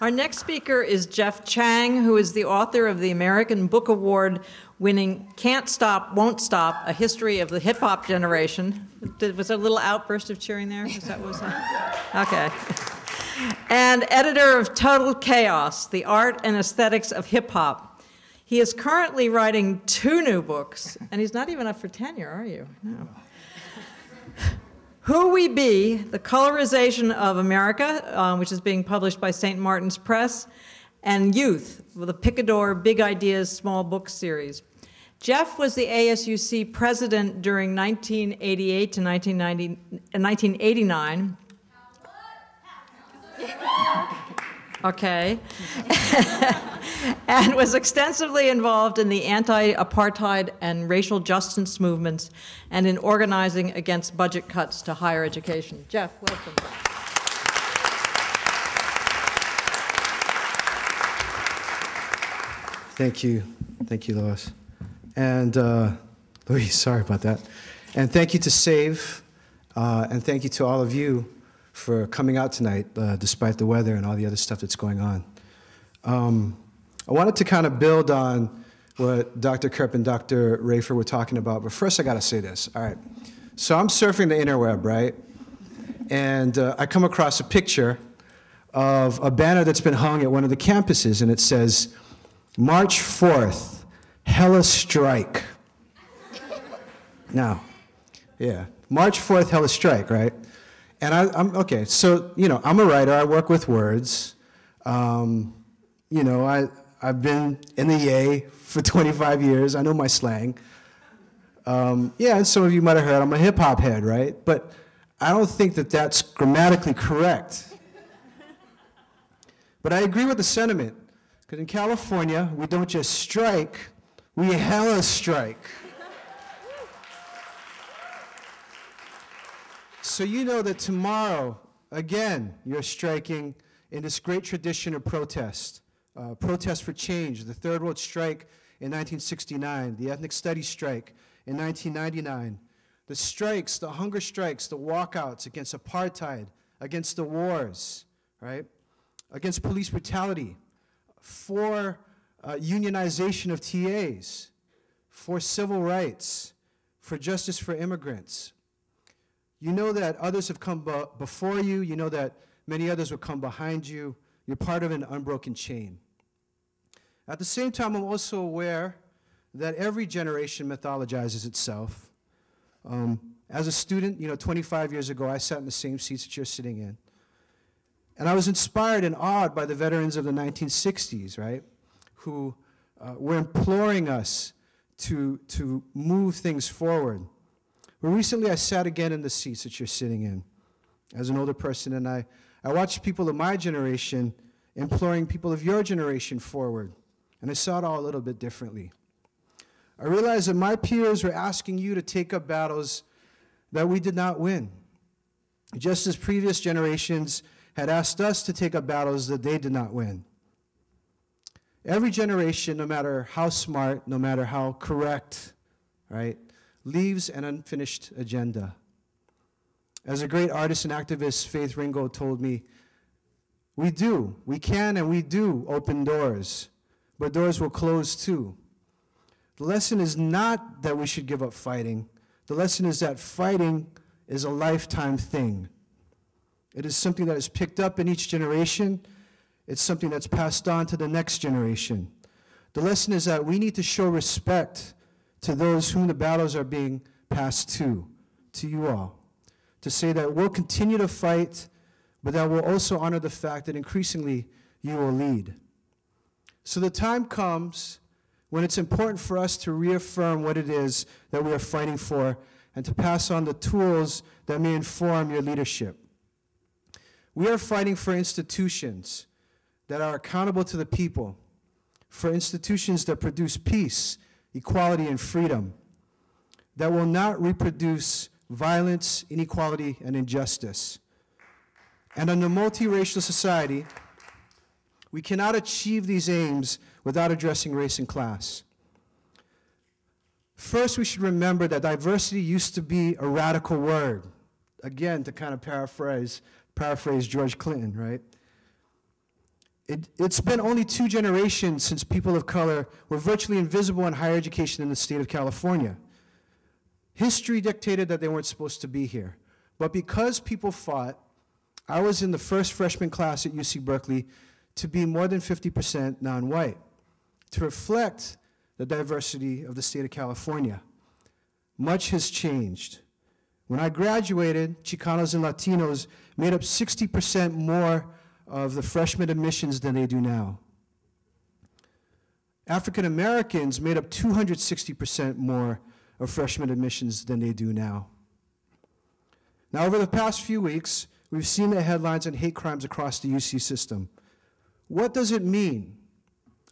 Our next speaker is Jeff Chang, who is the author of the American Book Award winning Can't Stop, Won't Stop, A History of the Hip Hop Generation. Was there a little outburst of cheering there? Is that what was that? Okay. And editor of Total Chaos, The Art and Aesthetics of Hip Hop. He is currently writing two new books, and he's not even up for tenure, are you? No. Who We Be, The Colorization of America, uh, which is being published by St. Martin's Press, and Youth, the Picador Big Ideas Small Book Series. Jeff was the ASUC president during 1988 to 1989. Okay. and was extensively involved in the anti apartheid and racial justice movements and in organizing against budget cuts to higher education. Jeff, welcome. Thank you. Thank you, Lois. And uh, Louise, sorry about that. And thank you to SAVE, uh, and thank you to all of you for coming out tonight, uh, despite the weather and all the other stuff that's going on. Um, I wanted to kind of build on what Dr. Kerp and Dr. Rafer were talking about, but first I got to say this. All right. So I'm surfing the interweb, right? And uh, I come across a picture of a banner that's been hung at one of the campuses, and it says, March 4th, Hella Strike. now, yeah, March 4th, Hella Strike, right? And I, am okay. So you know, I'm a writer. I work with words. Um, you know, I I've been in the Yay for 25 years. I know my slang. Um, yeah, and some of you might have heard I'm a hip hop head, right? But I don't think that that's grammatically correct. but I agree with the sentiment, because in California, we don't just strike, we hella strike. So you know that tomorrow, again, you're striking in this great tradition of protest. Uh, protest for change, the Third World Strike in 1969, the Ethnic Studies Strike in 1999, the strikes, the hunger strikes, the walkouts against apartheid, against the wars, right? Against police brutality, for uh, unionization of TAs, for civil rights, for justice for immigrants, you know that others have come before you. You know that many others will come behind you. You're part of an unbroken chain. At the same time, I'm also aware that every generation mythologizes itself. Um, as a student, you know, 25 years ago, I sat in the same seats that you're sitting in. And I was inspired and awed by the veterans of the 1960s, right, who uh, were imploring us to, to move things forward. But recently I sat again in the seats that you're sitting in as an older person, and I, I watched people of my generation imploring people of your generation forward. And I saw it all a little bit differently. I realized that my peers were asking you to take up battles that we did not win, just as previous generations had asked us to take up battles that they did not win. Every generation, no matter how smart, no matter how correct, right, leaves an unfinished agenda. As a great artist and activist, Faith Ringgold told me, we do, we can and we do open doors, but doors will close too. The lesson is not that we should give up fighting. The lesson is that fighting is a lifetime thing. It is something that is picked up in each generation. It's something that's passed on to the next generation. The lesson is that we need to show respect to those whom the battles are being passed to, to you all, to say that we'll continue to fight, but that we'll also honor the fact that increasingly you will lead. So the time comes when it's important for us to reaffirm what it is that we are fighting for and to pass on the tools that may inform your leadership. We are fighting for institutions that are accountable to the people, for institutions that produce peace equality, and freedom that will not reproduce violence, inequality, and injustice. And in a multiracial society, we cannot achieve these aims without addressing race and class. First, we should remember that diversity used to be a radical word. Again, to kind of paraphrase, paraphrase George Clinton, right? It, it's been only two generations since people of color were virtually invisible in higher education in the state of California. History dictated that they weren't supposed to be here. But because people fought, I was in the first freshman class at UC Berkeley to be more than 50% non white, to reflect the diversity of the state of California. Much has changed. When I graduated, Chicanos and Latinos made up 60% more of the freshman admissions than they do now. African Americans made up 260% more of freshman admissions than they do now. Now, over the past few weeks, we've seen the headlines on hate crimes across the UC system. What does it mean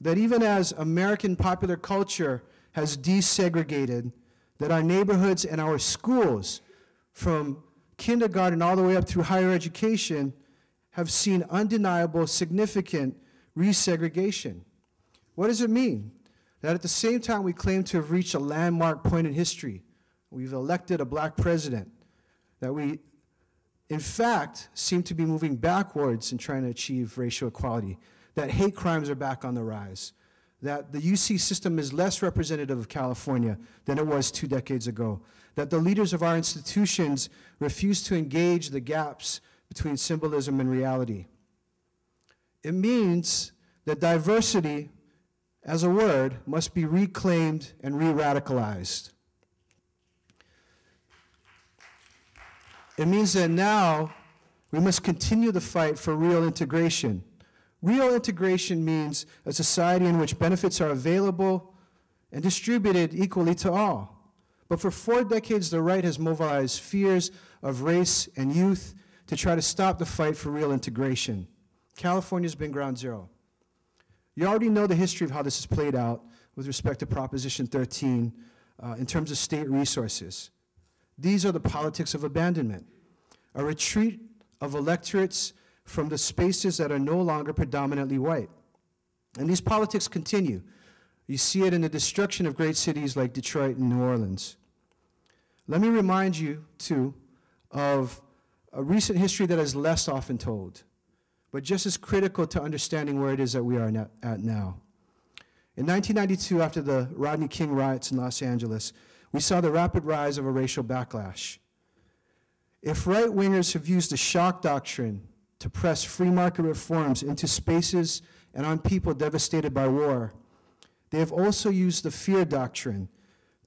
that even as American popular culture has desegregated, that our neighborhoods and our schools, from kindergarten all the way up through higher education, have seen undeniable, significant resegregation. What does it mean? That at the same time we claim to have reached a landmark point in history, we've elected a black president, that we, in fact, seem to be moving backwards in trying to achieve racial equality, that hate crimes are back on the rise, that the UC system is less representative of California than it was two decades ago, that the leaders of our institutions refuse to engage the gaps between symbolism and reality. It means that diversity as a word must be reclaimed and re radicalized. It means that now we must continue the fight for real integration. Real integration means a society in which benefits are available and distributed equally to all. But for four decades, the right has mobilized fears of race and youth to try to stop the fight for real integration. California's been ground zero. You already know the history of how this has played out with respect to Proposition 13 uh, in terms of state resources. These are the politics of abandonment, a retreat of electorates from the spaces that are no longer predominantly white. And these politics continue. You see it in the destruction of great cities like Detroit and New Orleans. Let me remind you, too, of a recent history that is less often told, but just as critical to understanding where it is that we are at now. In 1992, after the Rodney King riots in Los Angeles, we saw the rapid rise of a racial backlash. If right wingers have used the shock doctrine to press free market reforms into spaces and on people devastated by war, they have also used the fear doctrine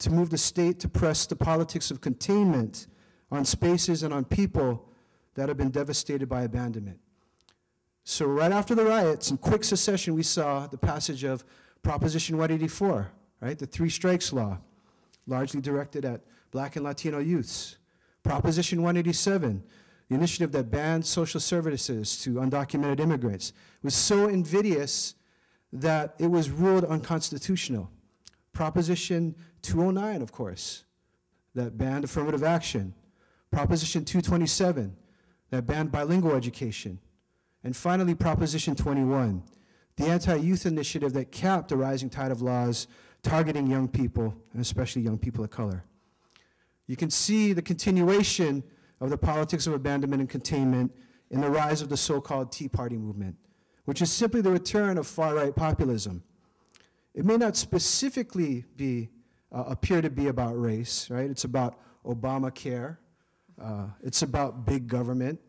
to move the state to press the politics of containment on spaces and on people that have been devastated by abandonment. So, right after the riots, in quick succession, we saw the passage of Proposition 184, right? The three strikes law, largely directed at black and Latino youths. Proposition 187, the initiative that banned social services to undocumented immigrants, was so invidious that it was ruled unconstitutional. Proposition 209, of course, that banned affirmative action. Proposition 227, that banned bilingual education. And finally, Proposition 21, the anti-youth initiative that capped a rising tide of laws targeting young people, and especially young people of color. You can see the continuation of the politics of abandonment and containment in the rise of the so-called Tea Party movement, which is simply the return of far-right populism. It may not specifically be, uh, appear to be about race, right? It's about Obamacare, uh, it's about big government.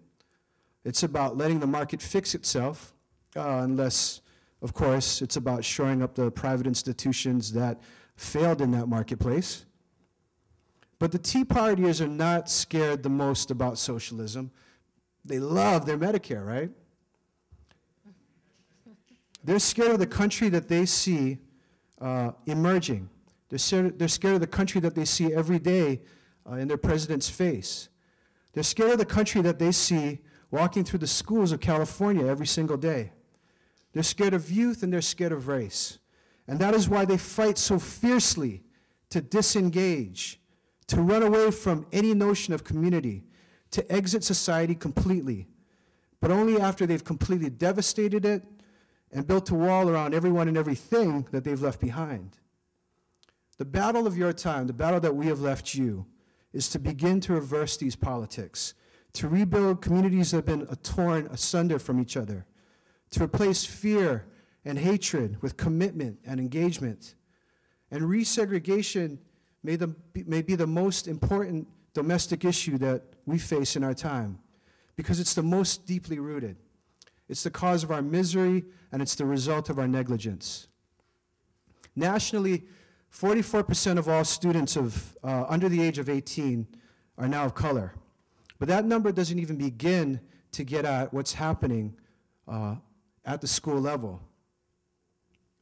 It's about letting the market fix itself, uh, unless, of course, it's about shoring up the private institutions that failed in that marketplace. But the Tea Partiers are not scared the most about socialism. They love their Medicare, right? They're scared of the country that they see uh, emerging. They're scared, they're scared of the country that they see every day uh, in their president's face. They're scared of the country that they see walking through the schools of California every single day. They're scared of youth and they're scared of race. And that is why they fight so fiercely to disengage, to run away from any notion of community, to exit society completely, but only after they've completely devastated it and built a wall around everyone and everything that they've left behind. The battle of your time, the battle that we have left you, is to begin to reverse these politics, to rebuild communities that have been torn asunder from each other, to replace fear and hatred with commitment and engagement. And resegregation may, the, may be the most important domestic issue that we face in our time because it's the most deeply rooted. It's the cause of our misery and it's the result of our negligence. Nationally, 44% of all students of, uh, under the age of 18 are now of color. But that number doesn't even begin to get at what's happening uh, at the school level.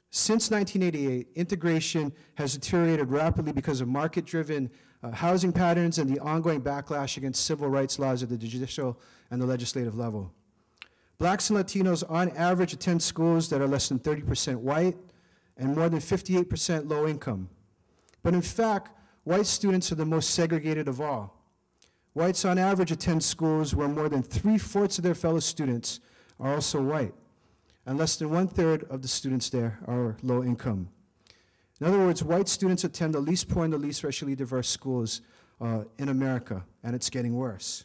Since 1988, integration has deteriorated rapidly because of market-driven uh, housing patterns and the ongoing backlash against civil rights laws at the judicial and the legislative level. Blacks and Latinos on average attend schools that are less than 30% white and more than 58% low income. But in fact, white students are the most segregated of all. Whites on average attend schools where more than three-fourths of their fellow students are also white, and less than one-third of the students there are low income. In other words, white students attend the least poor and the least racially diverse schools uh, in America, and it's getting worse.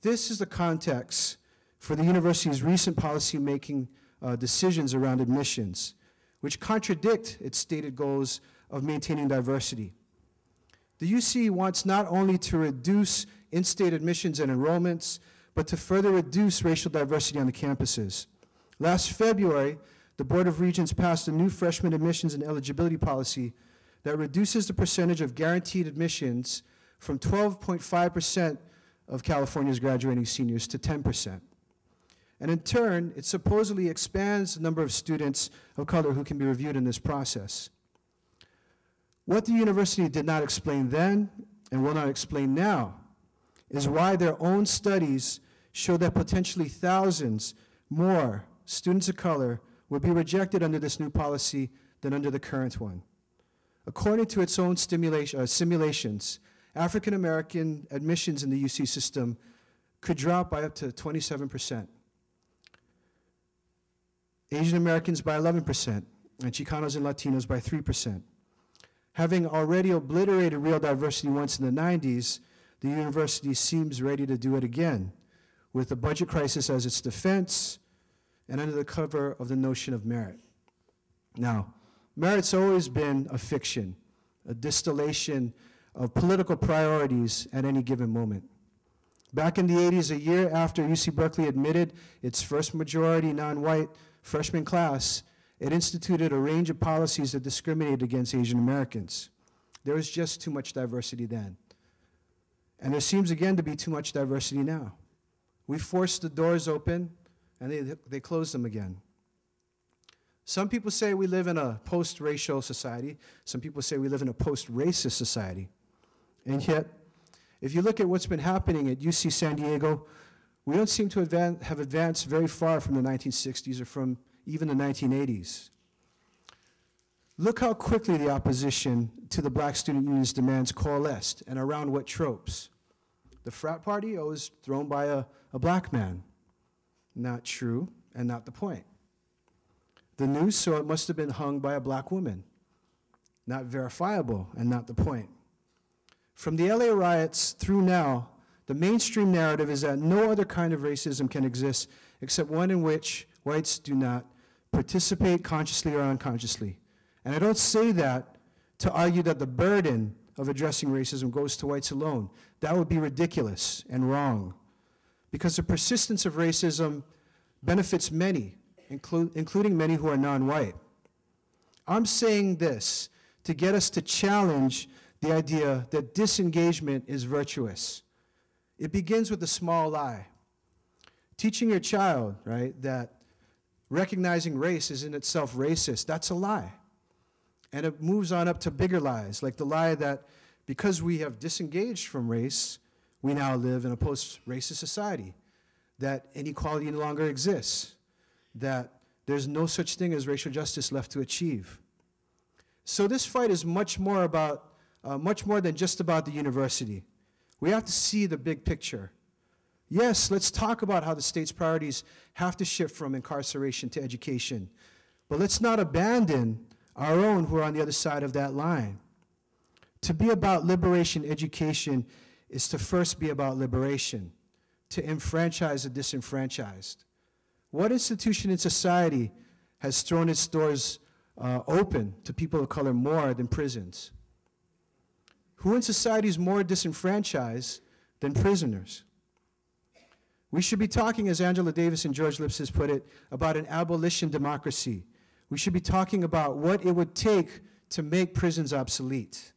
This is the context for the university's recent policy-making uh, decisions around admissions, which contradict its stated goals of maintaining diversity. The UC wants not only to reduce in-state admissions and enrollments, but to further reduce racial diversity on the campuses. Last February, the Board of Regents passed a new freshman admissions and eligibility policy that reduces the percentage of guaranteed admissions from 12.5% of California's graduating seniors to 10%. And in turn, it supposedly expands the number of students of color who can be reviewed in this process. What the university did not explain then and will not explain now is why their own studies show that potentially thousands more students of color would be rejected under this new policy than under the current one. According to its own uh, simulations, African American admissions in the UC system could drop by up to 27%. Asian Americans by 11%, and Chicanos and Latinos by 3%. Having already obliterated real diversity once in the 90s, the university seems ready to do it again, with the budget crisis as its defense and under the cover of the notion of merit. Now, merit's always been a fiction, a distillation of political priorities at any given moment. Back in the 80s, a year after UC Berkeley admitted its first majority non-white freshman class, it instituted a range of policies that discriminated against Asian Americans. There was just too much diversity then. And there seems again to be too much diversity now. We forced the doors open and they, they closed them again. Some people say we live in a post racial society, some people say we live in a post racist society. And yet, if you look at what's been happening at UC San Diego, we don't seem to have advanced very far from the 1960s or from even the 1980s. Look how quickly the opposition to the black student union's demands coalesced and around what tropes. The frat party oh, was thrown by a, a black man. Not true and not the point. The noose, so it must have been hung by a black woman. Not verifiable and not the point. From the LA riots through now, the mainstream narrative is that no other kind of racism can exist except one in which whites do not participate consciously or unconsciously. And I don't say that to argue that the burden of addressing racism goes to whites alone. That would be ridiculous and wrong. Because the persistence of racism benefits many, inclu including many who are non-white. I'm saying this to get us to challenge the idea that disengagement is virtuous. It begins with a small lie. Teaching your child, right, that recognizing race is in itself racist, that's a lie. And it moves on up to bigger lies, like the lie that because we have disengaged from race, we now live in a post-racist society, that inequality no longer exists, that there's no such thing as racial justice left to achieve. So this fight is much more about, uh, much more than just about the university. We have to see the big picture. Yes, let's talk about how the state's priorities have to shift from incarceration to education. But let's not abandon our own who are on the other side of that line. To be about liberation education is to first be about liberation, to enfranchise the disenfranchised. What institution in society has thrown its doors uh, open to people of color more than prisons? Who in society is more disenfranchised than prisoners? We should be talking, as Angela Davis and George Lipsitz put it, about an abolition democracy. We should be talking about what it would take to make prisons obsolete.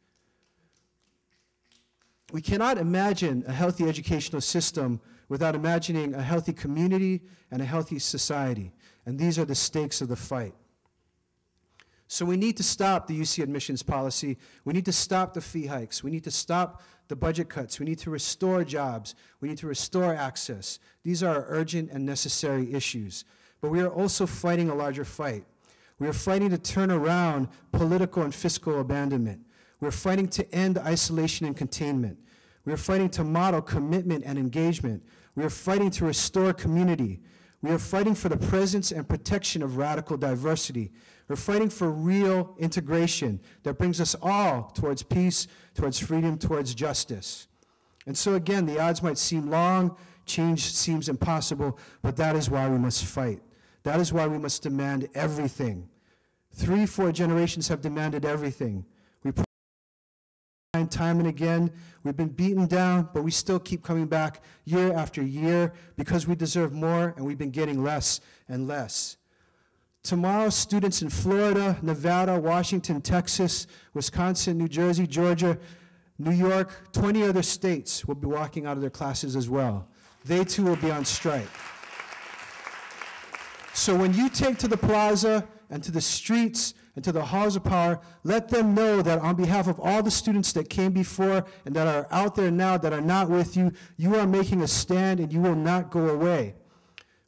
We cannot imagine a healthy educational system without imagining a healthy community and a healthy society. And these are the stakes of the fight. So we need to stop the UC admissions policy. We need to stop the fee hikes. We need to stop the budget cuts. We need to restore jobs. We need to restore access. These are urgent and necessary issues. But we are also fighting a larger fight. We are fighting to turn around political and fiscal abandonment. We're fighting to end isolation and containment. We are fighting to model commitment and engagement. We are fighting to restore community. We are fighting for the presence and protection of radical diversity. We're fighting for real integration that brings us all towards peace, towards freedom, towards justice. And so, again, the odds might seem long, change seems impossible, but that is why we must fight. That is why we must demand everything. Three, four generations have demanded everything. Time and again. We've been beaten down, but we still keep coming back year after year because we deserve more and we've been getting less and less. Tomorrow, students in Florida, Nevada, Washington, Texas, Wisconsin, New Jersey, Georgia, New York, 20 other states will be walking out of their classes as well. They too will be on strike. So when you take to the plaza and to the streets and to the halls of power, let them know that on behalf of all the students that came before and that are out there now that are not with you, you are making a stand and you will not go away.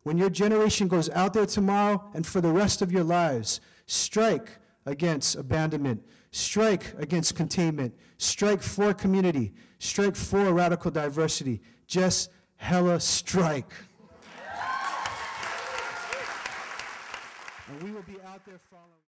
When your generation goes out there tomorrow and for the rest of your lives, strike against abandonment, strike against containment, strike for community, strike for radical diversity. Just hella strike. And we will be out there following.